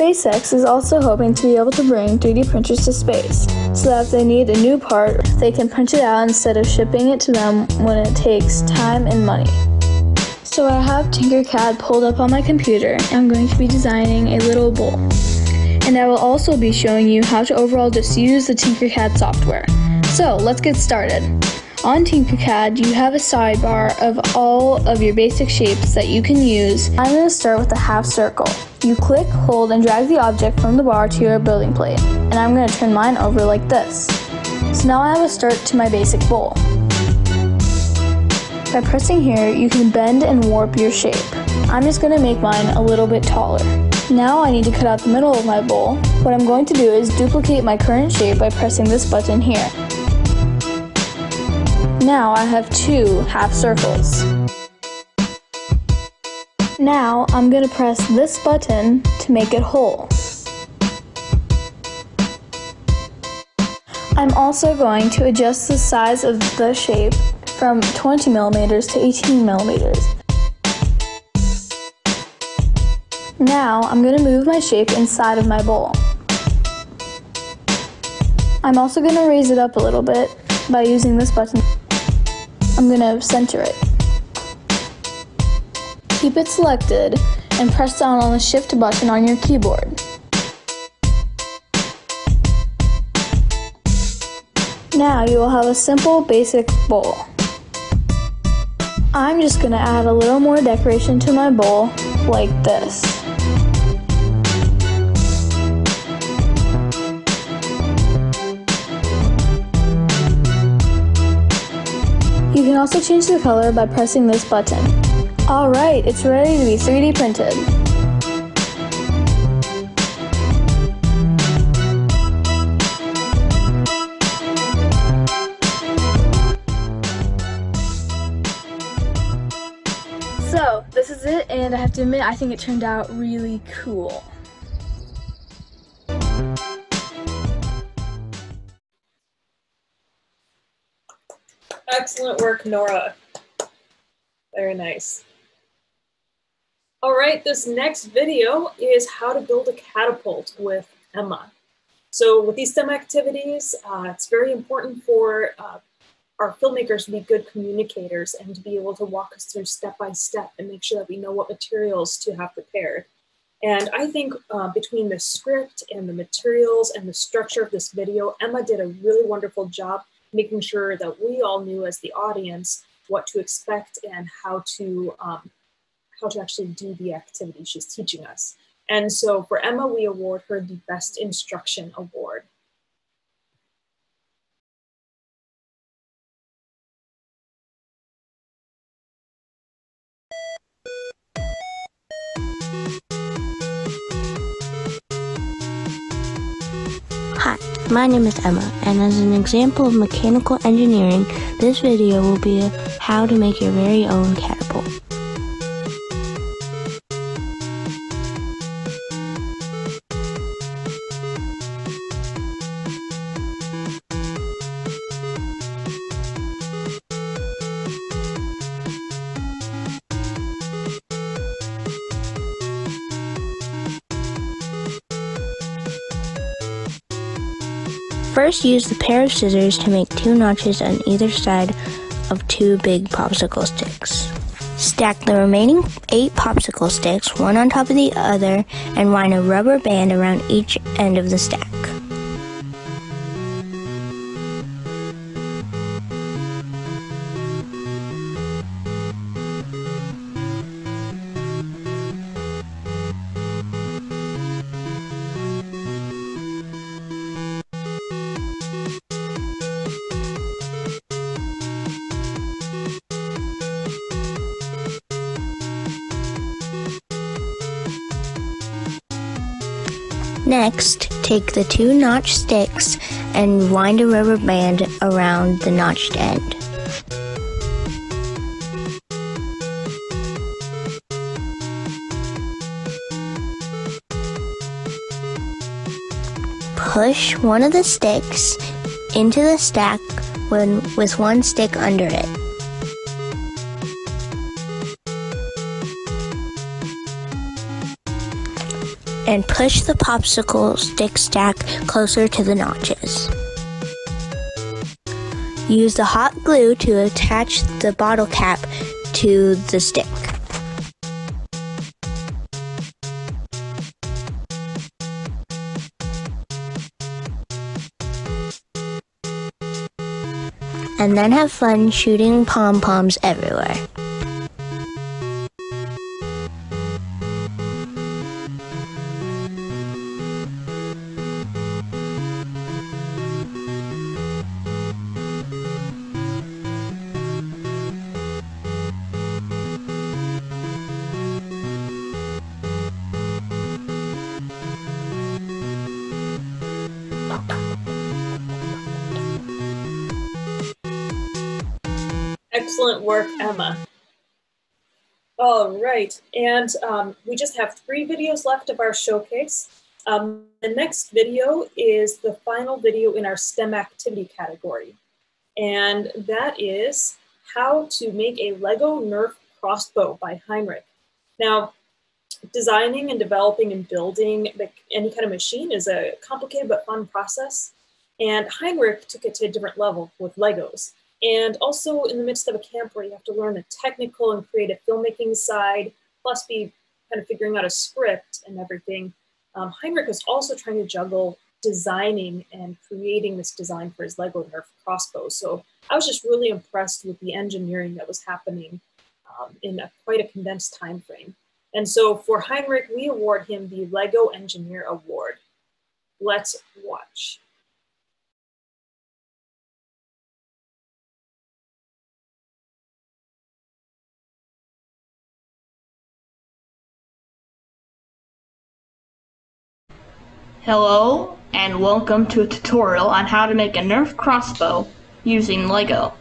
SpaceX is also hoping to be able to bring 3D printers to space, so that if they need a new part, they can print it out instead of shipping it to them when it takes time and money. So I have Tinkercad pulled up on my computer I'm going to be designing a little bowl. And I will also be showing you how to overall just use the Tinkercad software. So let's get started. On Tinkercad, you have a sidebar of all of your basic shapes that you can use. I'm going to start with a half circle. You click, hold, and drag the object from the bar to your building plate. And I'm going to turn mine over like this. So now I have a start to my basic bowl. By pressing here, you can bend and warp your shape. I'm just going to make mine a little bit taller. Now I need to cut out the middle of my bowl. What I'm going to do is duplicate my current shape by pressing this button here. Now I have two half circles. Now I'm going to press this button to make it whole. I'm also going to adjust the size of the shape from 20 millimeters to 18 millimeters. Now I'm going to move my shape inside of my bowl. I'm also going to raise it up a little bit by using this button. I'm going to center it. Keep it selected and press down on the shift button on your keyboard. Now you will have a simple basic bowl. I'm just going to add a little more decoration to my bowl like this. Can also change the color by pressing this button. Alright, it's ready to be 3D printed. So, this is it, and I have to admit, I think it turned out really cool. Excellent work, Nora. Very nice. All right, this next video is how to build a catapult with Emma. So with these STEM activities, uh, it's very important for uh, our filmmakers to be good communicators and to be able to walk us through step by step and make sure that we know what materials to have prepared. And I think uh, between the script and the materials and the structure of this video, Emma did a really wonderful job making sure that we all knew as the audience what to expect and how to um, how to actually do the activity she's teaching us. And so for Emma, we award her the Best Instruction Award. My name is Emma, and as an example of mechanical engineering, this video will be how to make your very own catapult. First, use the pair of scissors to make two notches on either side of two big popsicle sticks. Stack the remaining eight popsicle sticks, one on top of the other, and wind a rubber band around each end of the stack. Next, take the two notched sticks and wind a rubber band around the notched end. Push one of the sticks into the stack when, with one stick under it. And push the popsicle stick stack closer to the notches. Use the hot glue to attach the bottle cap to the stick. And then have fun shooting pom poms everywhere. Emma. All right, and um, we just have three videos left of our showcase. Um, the next video is the final video in our STEM activity category. And that is how to make a Lego Nerf crossbow by Heinrich. Now, designing and developing and building any kind of machine is a complicated but fun process. And Heinrich took it to a different level with Legos. And also in the midst of a camp where you have to learn the technical and creative filmmaking side, plus be kind of figuring out a script and everything, um, Heinrich was also trying to juggle designing and creating this design for his Lego Nerf crossbow. So I was just really impressed with the engineering that was happening um, in a, quite a condensed time frame. And so for Heinrich, we award him the Lego Engineer Award. Let's watch. Hello and welcome to a tutorial on how to make a Nerf crossbow using Lego.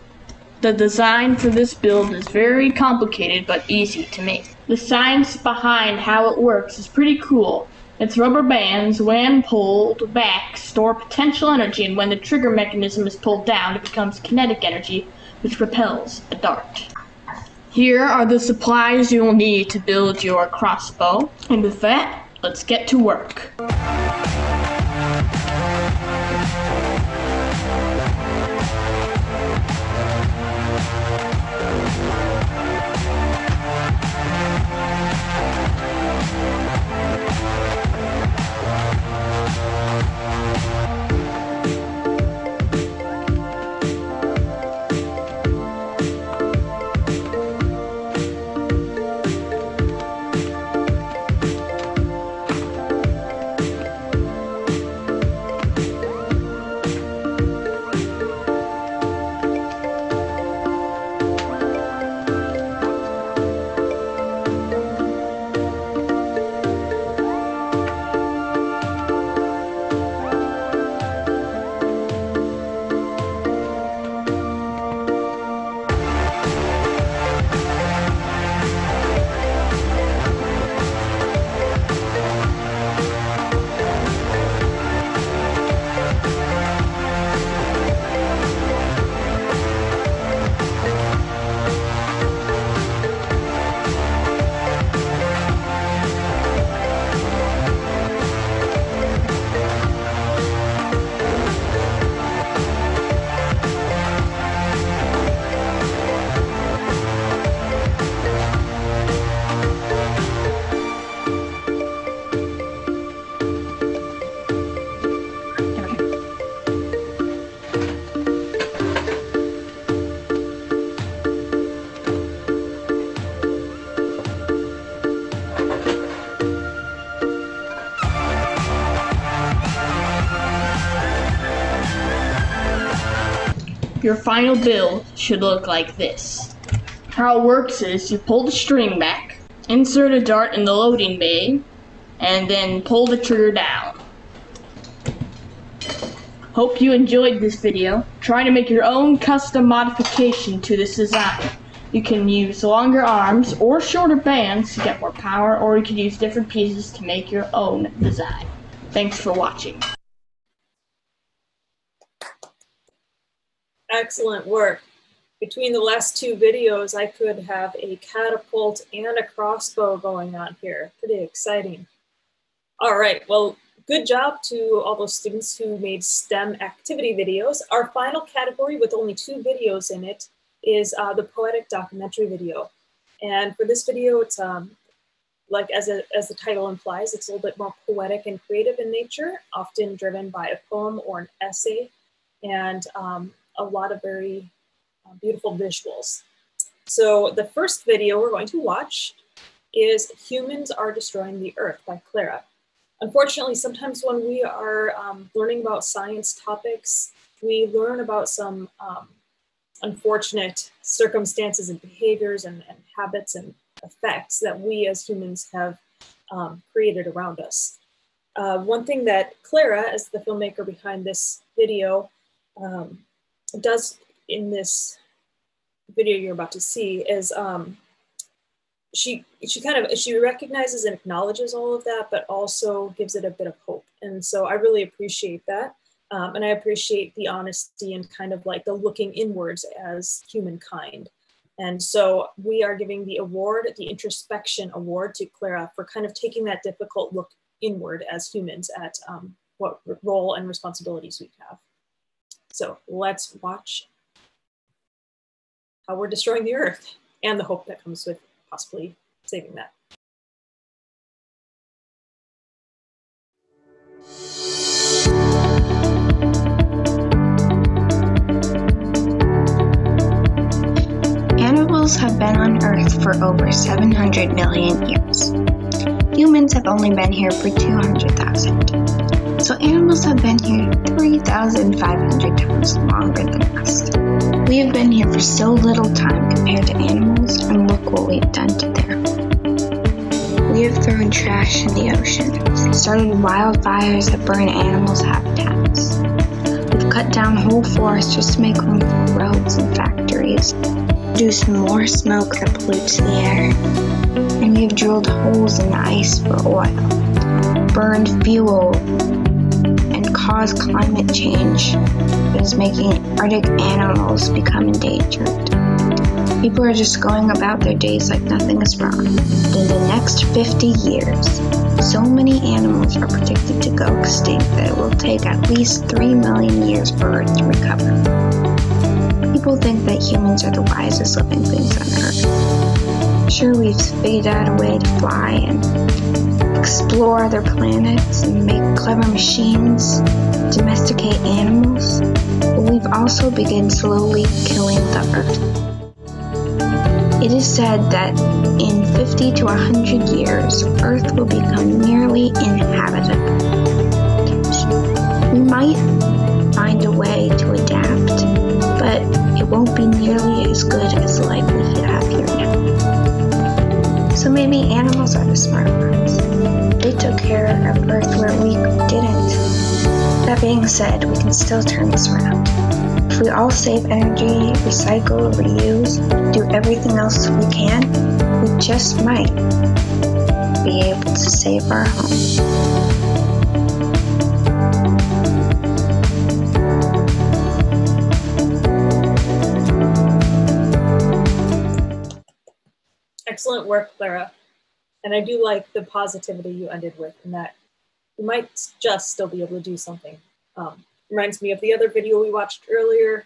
The design for this build is very complicated but easy to make. The science behind how it works is pretty cool. Its rubber bands, when pulled back, store potential energy and when the trigger mechanism is pulled down it becomes kinetic energy which propels a dart. Here are the supplies you will need to build your crossbow and with that let's get to work. Your final build should look like this. How it works is you pull the string back, insert a dart in the loading bay, and then pull the trigger down. Hope you enjoyed this video. Try to make your own custom modification to this design. You can use longer arms or shorter bands to get more power, or you can use different pieces to make your own design. Thanks for watching. Excellent work. Between the last two videos, I could have a catapult and a crossbow going on here. Pretty exciting. All right, well, good job to all those students who made STEM activity videos. Our final category with only two videos in it is uh, the poetic documentary video. And for this video, it's um, like as, a, as the title implies, it's a little bit more poetic and creative in nature, often driven by a poem or an essay, and um, a lot of very uh, beautiful visuals. So the first video we're going to watch is Humans Are Destroying the Earth by Clara. Unfortunately, sometimes when we are um, learning about science topics, we learn about some um, unfortunate circumstances and behaviors and, and, habits and effects that we as humans have um, created around us. Uh, one thing that Clara, as the filmmaker behind this video, um, does in this video you're about to see is um, she she kind of she recognizes and acknowledges all of that, but also gives it a bit of hope. And so I really appreciate that. Um, and I appreciate the honesty and kind of like the looking inwards as humankind. And so we are giving the award, the introspection award to Clara for kind of taking that difficult look inward as humans at um, what role and responsibilities we have. So let's watch how we're destroying the earth and the hope that comes with possibly saving that. Animals have been on Earth for over 700 million years. Humans have only been here for 200,000. So animals have been here 3,500 times longer than us. We have been here for so little time compared to animals, and look what we've done to them. We have thrown trash in the ocean, started wildfires that burn animals' habitats. We've cut down whole forests just to make room for roads and factories, produced more smoke that pollutes the air, and we have drilled holes in the ice for oil, burned fuel, and caused climate change that is making Arctic animals become endangered. People are just going about their days like nothing is wrong. In the next 50 years, so many animals are predicted to go extinct that it will take at least 3 million years for Earth to recover. People think that humans are the wisest living things on Earth. Sure, we've figured out a way to fly and explore other planets and make clever machines, domesticate animals, but we've also begun slowly killing the Earth. It is said that in 50 to 100 years, Earth will become nearly inhabitable. We might find a way to adapt, but it won't be nearly as good as the life we have here now. So maybe animals are the smart ones. They took care of Earth where we didn't. That being said, we can still turn this around. If we all save energy, recycle, reuse, do everything else we can, we just might be able to save our home. Excellent work, Clara. And I do like the positivity you ended with, and that you might just still be able to do something. Um, reminds me of the other video we watched earlier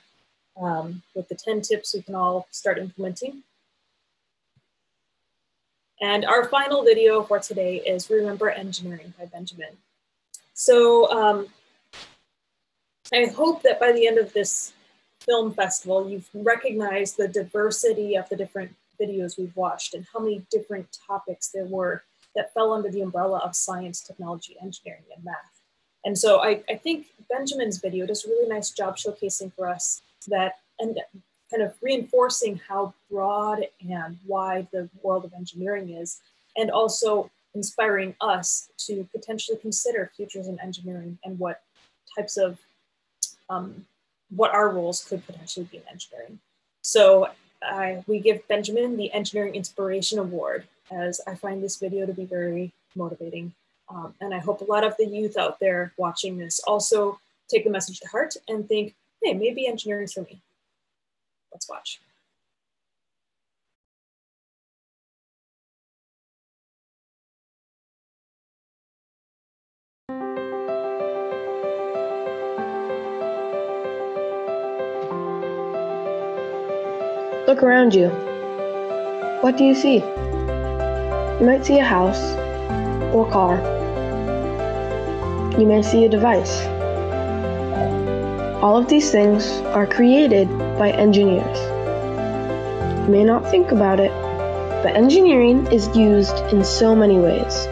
um, with the 10 tips we can all start implementing. And our final video for today is Remember Engineering by Benjamin. So um, I hope that by the end of this film festival, you've recognized the diversity of the different videos we've watched and how many different topics there were that fell under the umbrella of science, technology, engineering, and math. And so I, I think Benjamin's video does a really nice job showcasing for us that and kind of reinforcing how broad and wide the world of engineering is, and also inspiring us to potentially consider futures in engineering and what types of um, what our roles could potentially be in engineering. So we give Benjamin the Engineering Inspiration Award as I find this video to be very motivating um, and I hope a lot of the youth out there watching this also take the message to heart and think, hey, maybe engineering is for me. let's watch. Look around you. What do you see? You might see a house or car. You may see a device. All of these things are created by engineers. You may not think about it, but engineering is used in so many ways.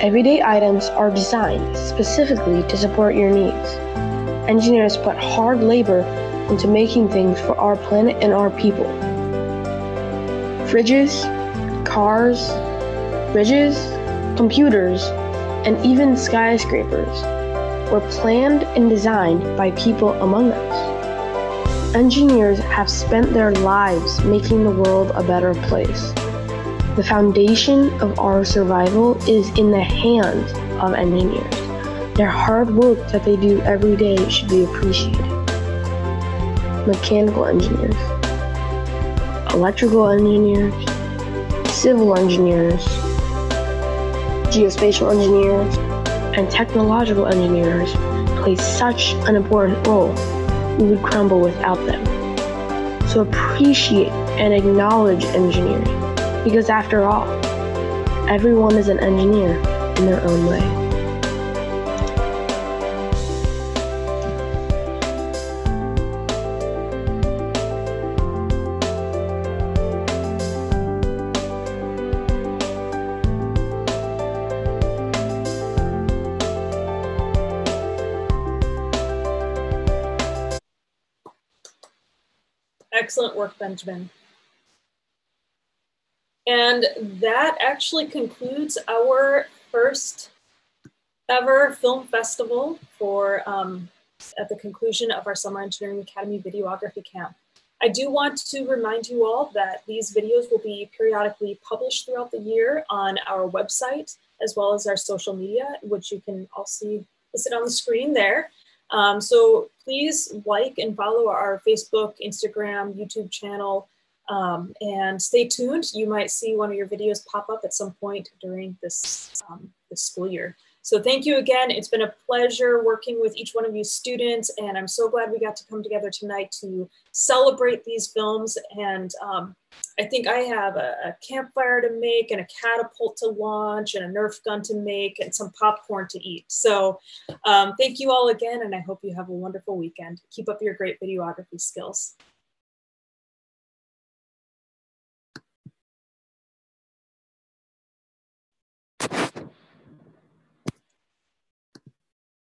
Everyday items are designed specifically to support your needs. Engineers put hard labor into making things for our planet and our people. Fridges, cars, bridges, computers, and even skyscrapers were planned and designed by people among us. Engineers have spent their lives making the world a better place. The foundation of our survival is in the hands of engineers. Their hard work that they do every day should be appreciated mechanical engineers, electrical engineers, civil engineers, geospatial engineers, and technological engineers play such an important role, we would crumble without them. So appreciate and acknowledge engineering, because after all, everyone is an engineer in their own way. Work, Benjamin. And that actually concludes our first ever film festival for um, at the conclusion of our Summer Engineering Academy Videography Camp. I do want to remind you all that these videos will be periodically published throughout the year on our website, as well as our social media, which you can all see listed on the screen there. Um, so please like and follow our Facebook, Instagram, YouTube channel, um, and stay tuned. You might see one of your videos pop up at some point during this, um, this school year. So thank you again. It's been a pleasure working with each one of you students, and I'm so glad we got to come together tonight to celebrate these films. And um, I think I have a, a, campfire to make, and a catapult to launch, and a Nerf gun to make, and some popcorn to eat. So um, thank you all again, and I hope you have a wonderful weekend. Keep up your great videography skills.